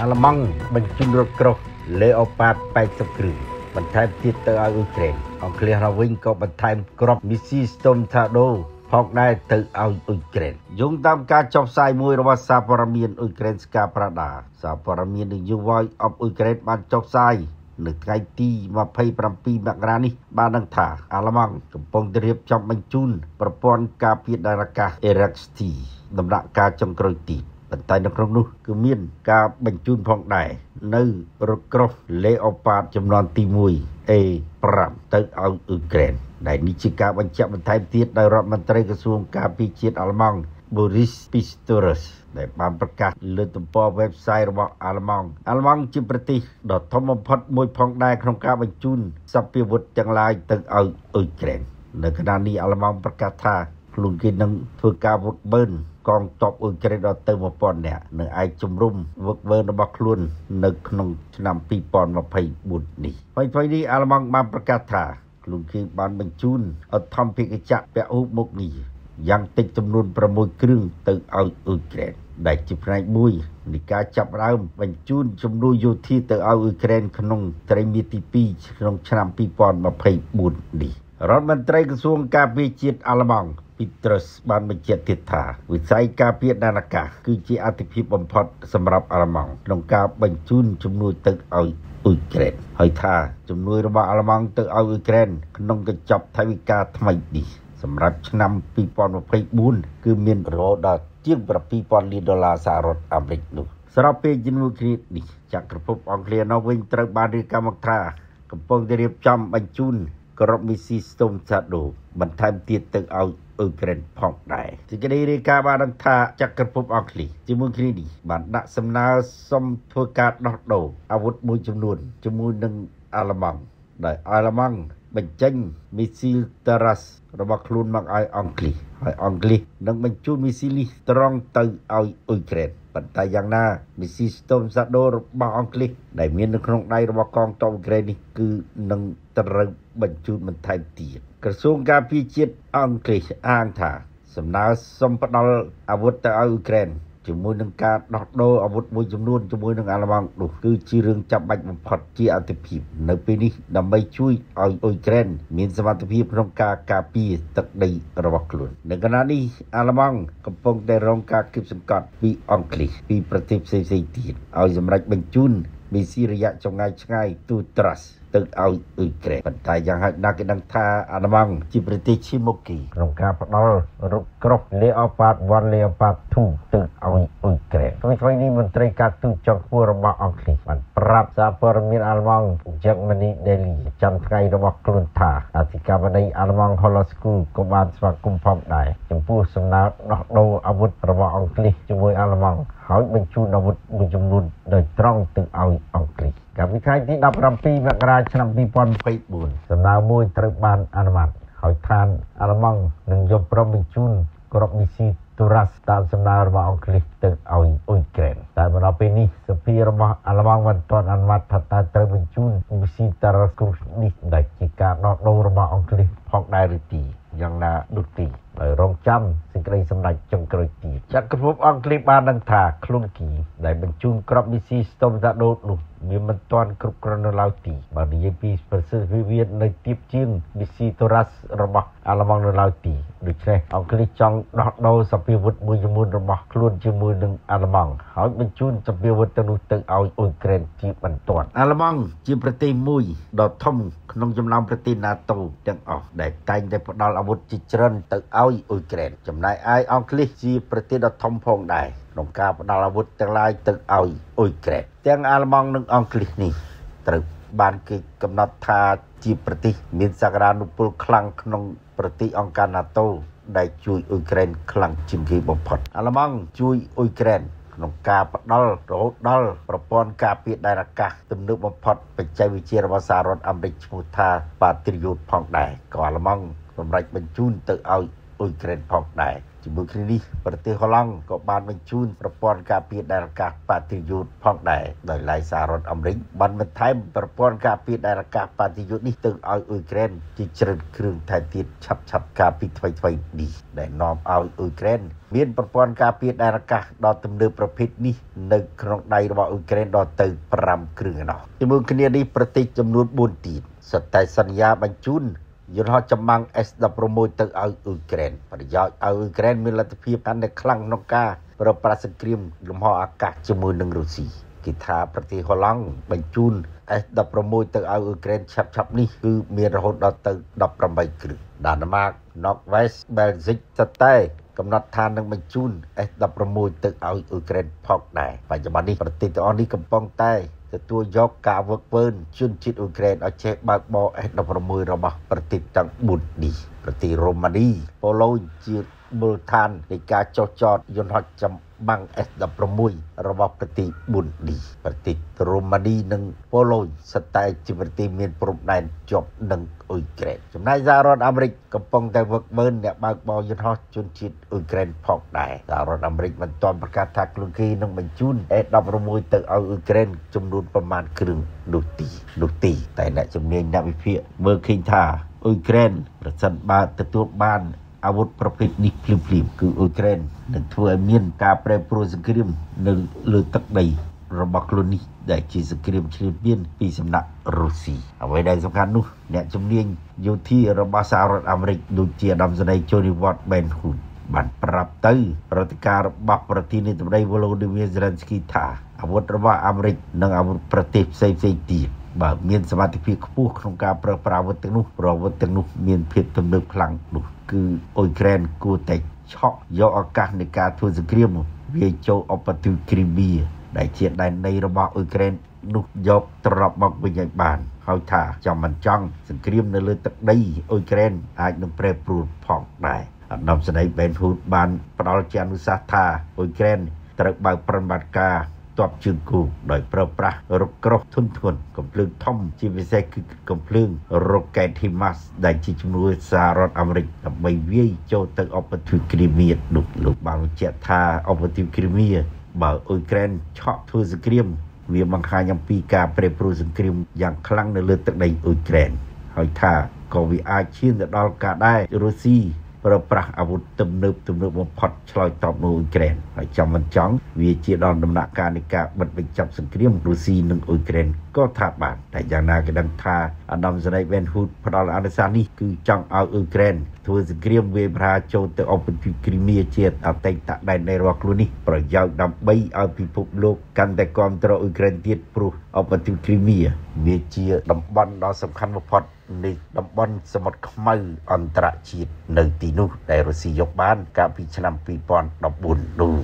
អាល្លឺម៉ង់បញ្ជូនរថក្រោះ Leopard 80គ្រឿងបន្ថែមទៀតទៅឲ្យអ៊ុយក្រែនអង់គ្លេសហើយវិញក៏បន្ថែមក្រប Missile Storm Shadow ផងដែរទៅឲ្យអ៊ុយក្រែនយោងតាមការចុះផ្សាយមួយរបស់សារព័ត៌មានអ៊ុយក្រែនស្កាប្រាដាសារព័ត៌មាននឹងយូវ៉ៃអបអ៊ុយក្រែនបានចុះផ្សាយនៅថ្ងៃទី27មករានេះបានដឹងថាអាល្លឺម៉ង់កំពុងរៀបចំបញ្ជូនប្រព័ន្ធការពារដរកាស Erex-T ដំណាក់ការចុងក្រោយទី ប៉ុន្តែនៅក្នុងនោះគឺមានការបញ្ជូនផងដែរនៅរថក្រោះ Leopard ចំនួនទី1 A5 ទៅឲ្យអ៊ុយក្រែនដែលនេះជាការបញ្ជាក់បន្ថែមទៀតដោយរដ្ឋមន្ត្រីក្រសួងការពារជាតិអាល្លឺម៉ង់ Boris Pistorius ដែលបានប្រកាសលើទំព័រ website របស់អាល្លឺម៉ង់អាល្លឺម៉ង់ជាប្រទេសដ៏ធំបំផុតមួយផងដែរក្នុងការបញ្ជូនសព្វាវុធទាំងឡាយទៅឲ្យអ៊ុយក្រែននៅខណៈនេះអាល្លឺម៉ង់ប្រកាសថា ខ្លួនគេនឹងធ្វើការវឹកវើនកងទ័ពអ៊ុយក្រែនដល់ទៅ1000នាក់នៅឯជំរំវឹកវើរបស់ខ្លួន នៅក្នុងឆ្នាំ2024នេះហើយថ្ងៃនេះអាល្លឺម៉ង់បានប្រកាសថាខ្លួនគេបានបញ្ជូនអធម្មភិកចក្រពហុមុខនេះយ៉ាងតិចចំនួន6គ្រឿងទៅឲ្យអ៊ុយក្រែនដែលជាផ្នែកមួយនៃការចាប់ដើមបញ្ជូនជំនួយយោធាទៅឲ្យអ៊ុយក្រែនក្នុងត្រីមាសទី2ក្នុងឆ្នាំ2024នេះ រដ្ឋមន្ត្រីក្រសួងការពារជាតិអាល្លឺម៉ង់ Petrus បានបញ្ជាក់ទៀតថាវិស័យការពារដានអាកាសគឺជាអាទិភាពបំផុតសម្រាប់អាល្លឺម៉ង់ក្នុងការបញ្ជូនជំនួយទៅឲ្យអ៊ុយក្រែនហើយថាជំនួយរបស់អាល្លឺម៉ង់ទៅឲ្យអ៊ុយក្រែនក្នុងកញ្ចប់ថវិកាថ្មីនេះសម្រាប់ឆ្នាំ2024គឺមានរហូតដល់ជាង7000លានដុល្លារសហរដ្ឋអាមេរិកនោះស្របពេលជាមួយគ្នានេះចក្រភពអង់គ្លេសនោះវិញត្រូវបានរៀបការមកថាកំពុងតែរៀបចំបញ្ជូន ក្រុមមីស៊ីស្ទូមសាដូបន្ថែមទៀតទៅឲ្យអ៊ុយក្រែនផងដែរសេចក្តីរាយការណ៍បានដឹងថាចក្រភពអង់គ្លេសជាមួយគ្នានេះបានដាក់សំណើសុំធ្វើការដោះដូរអាវុធមួយចំនួនជាមួយនឹងអាល្លឺម៉ង់ដោយអាល្លឺម៉ង់ បញ្ចេញមីស៊ីលតារ៉ាសរបស់ខ្លួនមកឲ្យអង់គ្លេសហើយអង់គ្លេសនឹងបញ្ជូនមីស៊ីលនេះត្រង់ទៅឲ្យអ៊ុយក្រែនប៉ុន្តែយ៉ាងណាមីស៊ីស្ទូមសាដូរបស់អង់គ្លេសដែលមាននៅក្នុងដៃរបស់កងទ័ពអ៊ុយក្រែននេះគឺនឹងត្រូវបញ្ជូនបន្ថែមទៀតក្រសួងការពារជាតិអង់គ្លេសអាងថា សំណើសុំផ្ដល់អាវុធទៅឲ្យអ៊ុយក្រែន ជាមួយនឹងការដោះដូរអាវុធមួយចំនួនជាមួយនឹងអាល្លឺម៉ង់នោះគឺជារឿងចាំបាច់បំផុតជាអតិភិបនៅពេលនេះដើម្បីជួយឲ្យអ៊ុយក្រែនមានសមត្ថភាពក្នុងការការពារទឹកដីរបស់ខ្លួននៅខណៈនេះអាល្លឺម៉ង់កំពុងតែរងការគៀបសង្កត់ពីអង់គ្លេសពីប្រទេសផ្សេងៗទៀតឲ្យសម្រេចបញ្ជូន មីស៊ីរយៈចម្ងាយឆ្ងាយទូត្រាស់ទៅឲ្យអ៊ុយក្រែនប៉ុន្តែយ៉ាងហោចណាស់គេដឹងថាអាល្លឺម៉ង់ជាប្រទេសឈាមមុខគេក្នុងការផ្ដល់រថក្រោះ Leopard 1 Leopard 2ទៅឲ្យអ៊ុយក្រែនថ្ងៃថ្ងៃនេះមន្ត្រីការទូតចុងខ្ពស់របស់អង់គ្លេសបានប្រាប់សារព័ត៌មានអាល្លឺម៉ង់ Germany Daily ចាំថ្ងៃរបស់ខ្លួនថាអធិការបតីអាល្លឺម៉ង់ Holland School ក៏បានស្វាគមន៍ផងដែរចំពោះសំណើដោះដូរអាវុធរបស់អង់គ្លេសជាមួយអាល្លឺម៉ង់ ហើយបញ្ជូនអាវុធមួយចំនួនដោយត្រង់ទៅឲ្យអង់គ្លេសកាលពីថ្ងៃទី17មករាឆ្នាំ2024សំណើមួយត្រូវបានអនុម័តហើយឋានអាល្លឺម៉ង់នឹងយកព្រមបញ្ជូនក្របមីស៊ីទូរ៉ាស់តាមសំណើរបស់អង់គ្លេសទៅឲ្យអ៊ុយក្រែនតែមកដល់ពេលនេះសភារបស់អាល្លឺម៉ង់បានទាត់អនុម័តថាតើត្រូវបញ្ជូនមីស៊ីតារ៉ាស្គូនេះដែលជាការដោះដូររបស់អង់គ្លេសផងដែរឬទេយ៉ាងណាដូចទី ហើយរងចាំសេចក្តីសម្រេចចុងក្រោយទៀតចក្រភពអង់គ្លេសបានដឹងថាខ្លួនគីដែលបញ្ជូនក្របមីស៊ីស្តុំសាដូតនោះវាមិនទាន់គ្រប់គ្រាន់នៅឡើយទេបើនិយាយពីប្រសិទ្ធភាពវានៅទៀបជាងមីស៊ីតូរ៉ាស់របស់អាល្លឺម៉ង់នៅឡើយទេដូច្នេះអង់គ្លេសចង់ដោះដូរសភាវុធមួយចំនួនរបស់ខ្លួនជាមួយនឹងអាល្លឺម៉ង់ហើយបញ្ជូនសភាវុធទៅនោះទៅឲ្យអ៊ុយក្រែនជាបន្ទាន់អាល្លឺម៉ង់ជាប្រទេសមួយដ៏ធំក្នុងចំណោមប្រទេស NATO ទាំងអស់ដែលតែងតែផ្ដល់អាវុធជាច្រើនទៅឲ្យអ៊ុយក្រែនចំណែកឯអង់គ្លេសជាប្រទេសដ៏ធំផងដែរក្នុងការផ្ដល់អាវុធទាំងឡាយទៅឲ្យអ៊ុយក្រែនទាំងអាល្លឺម៉ង់និងអង់គ្លេសនេះត្រូវបានគេកំណត់ថាជាប្រទេសមានសក្តានុពលខ្លាំងក្នុងប្រទេសអង្គការ NATO ដែលជួយអ៊ុយក្រែនខ្លាំងជាងគេបំផុតអាល្លឺម៉ង់ជួយអ៊ុយក្រែនក្នុងការផ្ដល់រហូតដល់ប្រព័ន្ធការពារដែនអាកាសទំនើបបំផុតបច្ចេកវិទ្យារបស់សហរដ្ឋអាមេរិកឈ្មោះថា Patriot ផងដែរក៏អាល្លឺម៉ង់សម្រាប់បញ្ជូនទៅឲ្យ អ៊ុយអ៊ុយក្រែនផងដែរជាមួយគ្នានេះប្រទេសហូឡង់ក៏បានបញ្ជូនប្រព័ន្ធការពារដែនអាកាសប៉ាត្រីយុទ្ធផងដែរដោយឡែកសហរដ្ឋអាមេរិកបានបន្ថែមប្រព័ន្ធការពារដែនអាកាសប៉ាត្រីយុទ្ធនេះទៅឲ្យអ៊ុយក្រែនជាជ្រើតគ្រឿងថែទៀតឆាប់ឆាប់ការពីថ្មីថ្មីនេះដែលនាំឲ្យអ៊ុយក្រែនមានប្រព័ន្ធការពារដែនអាកាសដ៏ទំនើបប្រភេទនេះនៅក្នុងដៃរបស់អ៊ុយក្រែនដល់ទៅ5គ្រឿងឯណោះជាមួយគ្នានេះប្រទេសចំនួន4ទៀតសុទ្ធតែសន្យាបញ្ជូន យន្តហោះចម្បាំង S16 ទៅឲ្យអ៊ុយក្រែនប្រយោជន៍ឲ្យអ៊ុយក្រែនមានលទ្ធភាពកាន់តែខ្លាំងក្នុងការប្រប្រាសង្គ្រាមលំហអាកាសជាមួយនឹងរុស្ស៊ីគេថាប្រទេសហូឡង់បញ្ជូន S16 ទៅឲ្យអ៊ុយក្រែនឆាប់ឆាប់នេះគឺមានរហូតដល់ទៅ18គ្រឿងដាណឺម៉ាក Norwest Belgium ស្តែកំណត់ថានឹងបញ្ជូន S16 ទៅឲ្យអ៊ុយក្រែនផងដែរបច្ចុប្បន្ននេះប្រទេសទាំងអស់នេះកំពុងតែ ទទួលយកការវឹកវើជនជាតិអ៊ុយក្រែនឲ្យចេះបើកបរ S16 របស់ប្រទេសទាំង4នេះប្រទេសរ៉ូម៉ានីប៉ូឡូញជា មូលដ្ឋាននៃការចុះចតយន្តហោះចម្បាំង S16 របស់ប្រទេស4នេះប្រទេសរ៉ូម៉ានីនិងប៉ូឡូញស្ទើរជាប្រទេសមានព្រំដែនជាប់នឹងអ៊ុយក្រែនចំណែកសហរដ្ឋអាមេរិកកំពុងតែវឹកវើអ្នកបើកបរយន្តហោះជនជាតិអ៊ុយក្រែនផងដែរសហរដ្ឋអាមេរិកមិនទាន់ប្រកាសថាខ្លួនគេនឹងបញ្ជូន A16 ទៅឲ្យអ៊ុយក្រែនចំនួនប្រមាណគ្រឿងនោះទីនោះទី តែអ្នកជំនាញអ្នកវិភាគមើលឃើញថាអ៊ុយក្រែនប្រសិនបើទទួលបាន អាវុធប្រភេទនេះភ្លាមភ្លាមគឺអ៊ុយក្រែននឹងធ្វើឲ្យមានការប្រែប្រួលសង្គ្រាមនៅលើទឹកដីរបស់ខ្លួននេះដែលជាសង្គ្រាមឈ្លានពានពីសំណាក់រុស្ស៊ីអ្វីដែលសំខាន់នោះអ្នកជំនាញយោធារបស់សហរដ្ឋអាមេរិកដូចជាអាដាមស្ដីជូនីវ៉ាត់បែនហ៊ូនបានប្រាប់ទៅប្រតិការរបស់ប្រធានាធិបតីវ៉ូឡូឌីមៀសេរិនស្គីថាអាវុធរបស់អាមេរិកនិងអាវុធប្រទេសផ្សេងៗទៀត បើមានសមត្ថភាពខ្ពស់ក្នុងការប្រើប្រាស់អាវុធទាំងនោះប្រអាវុធទាំងនោះមានភាពទំនើបខ្លាំងនោះគឺអ៊ុយក្រែនគួរតែឆក់យកឱកាសនៃការធ្វើសង្គ្រាមវាចូលអបទិគ្រីមៀដែលជាដែនដីរបស់អ៊ុយក្រែននោះយកត្រឡប់មកវិញឲ្យបានហើយថាចាំមិនចង់សង្គ្រាមនៅលើទឹកដីអ៊ុយក្រែនអាចនឹងប្រែប្រួលផងដែរអត្តមស្ដីបែនហ៊ូតបានផ្ដល់ជាអនុសាសន៍ថាអ៊ុយក្រែនត្រូវបើកប្រតិបត្តិការ ទ័ពជើងគោកដោយប្រើប្រាស់រថក្រោះធុនធ្ងន់កំភ្លើងធំជាពិសេសគឺកំភ្លើងរ៉ុកកែត HIMARS ដែលជាជំនួយសហរដ្ឋអាមេរិកដើម្បីវាយចូលទៅអបទិគ្រីមៀនោះលោកបានបញ្ជាក់ថាអបទិគ្រីមៀបើអ៊ុយក្រែនឆក់ធ្វើសង្គ្រាមវាបង្ហាញអំពីការប្រែប្រួលសង្គ្រាមយ៉ាងខ្លាំងនៅលើទឹកដីអ៊ុយក្រែនហើយថាក៏វាអាចឈានទៅដល់ការដែលរុស្ស៊ី ប្រើប្រាស់អាវុធទំនើបទំនើបបំផុតឆ្លើយតបនឹងអ៊ុយក្រែនហើយចាំមិនចង់វាជាដល់ដំណាក់កាលនៃការបិទបញ្ចប់សង្គ្រាមរុស្ស៊ីនិងអ៊ុយក្រែនក៏ថាបានតែយ៉ាងណាក៏ដឹងថាអាដាមសេរីវ៉ែនហ៊ូតផ្ដល់អនុសាសន៍នេះគឺចង់ឲ្យអ៊ុយក្រែនធ្វើសង្គ្រាមវាយប្រហារចូលទៅអបទិគ្រីមៀជាតិអតីតដែនដីរបស់ខ្លួននេះប្រយោជន៍ដើម្បីឲ្យពិភពលោកកាន់តែគ្រប់គ្រងអ៊ុយក្រែនទៀតព្រោះអបទិគ្រីមៀវាជាតំបន់ដ៏សំខាន់បំផុតនៃតំបន់សមុទ្រខ្មៅអន្តរជាតិនៅទីនោះដែលរុស្ស៊ីយកបានកាលពីឆ្នាំ2014នោះ